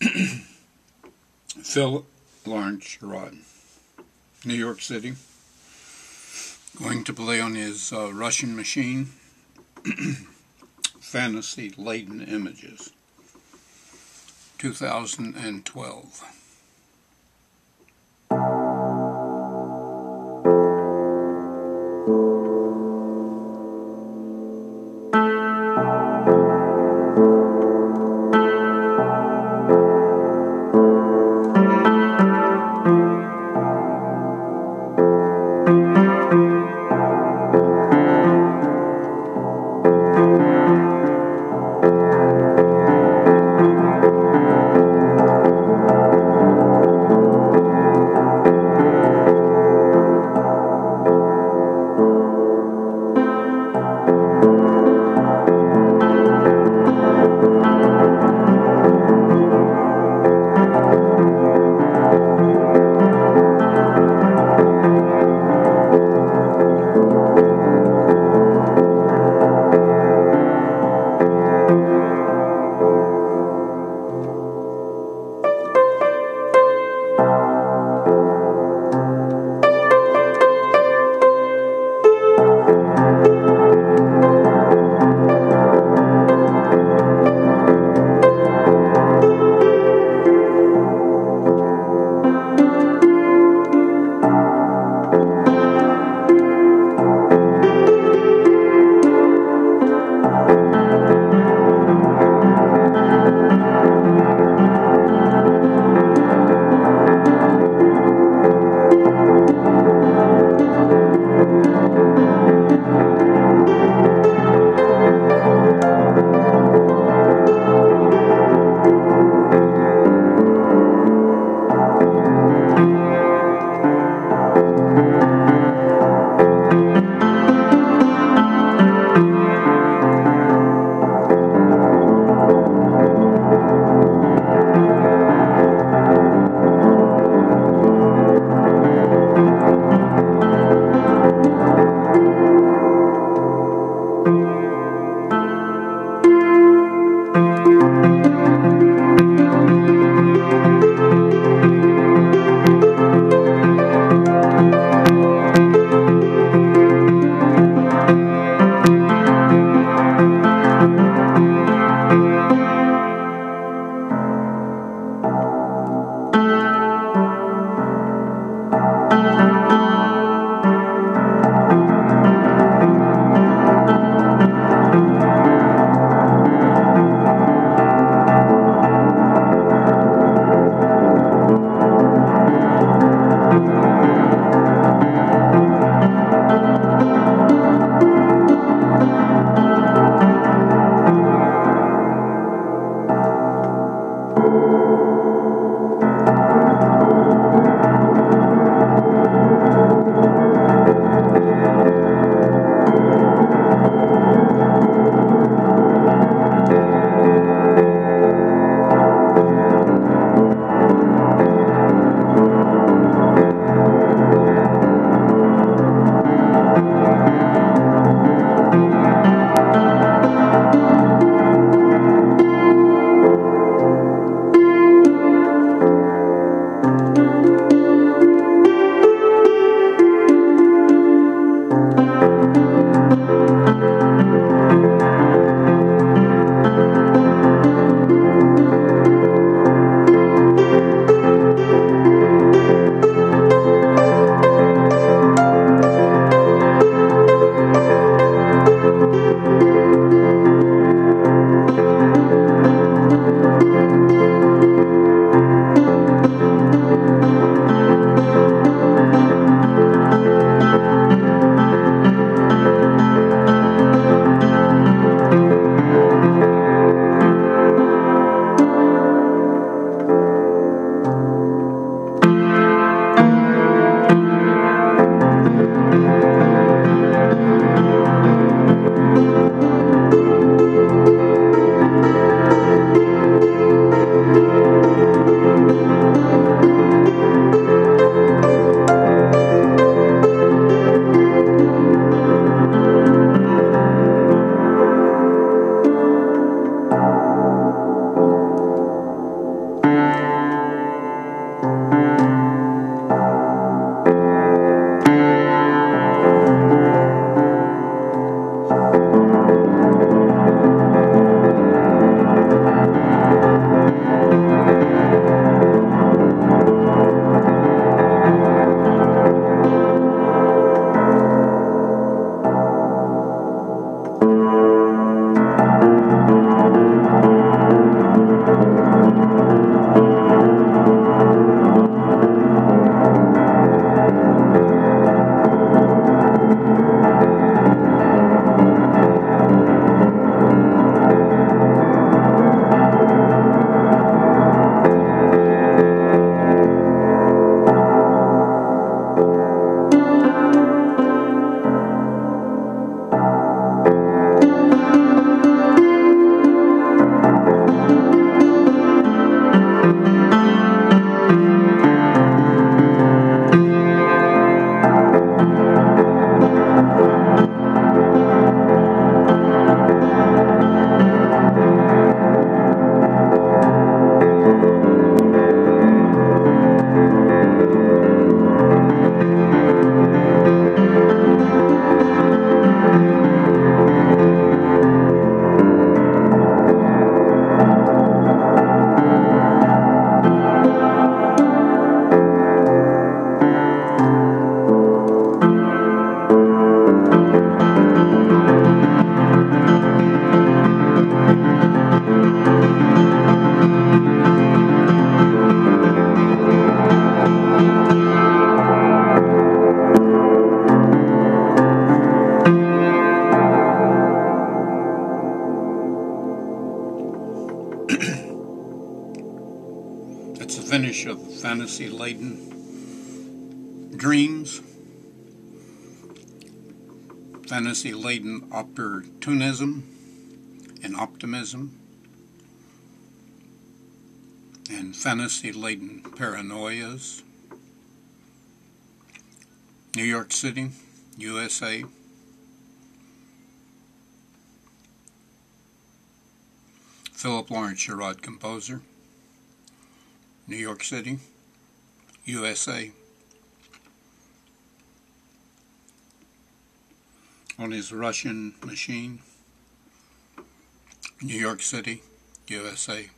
Phil Lawrence Sherrod, New York City, going to play on his uh, Russian machine, Fantasy Laden Images, 2012. Fantasy laden dreams, fantasy laden opportunism and optimism, and fantasy laden paranoias. New York City, USA. Philip Lawrence Sherrod, composer. New York City, USA. On his Russian machine, New York City, USA.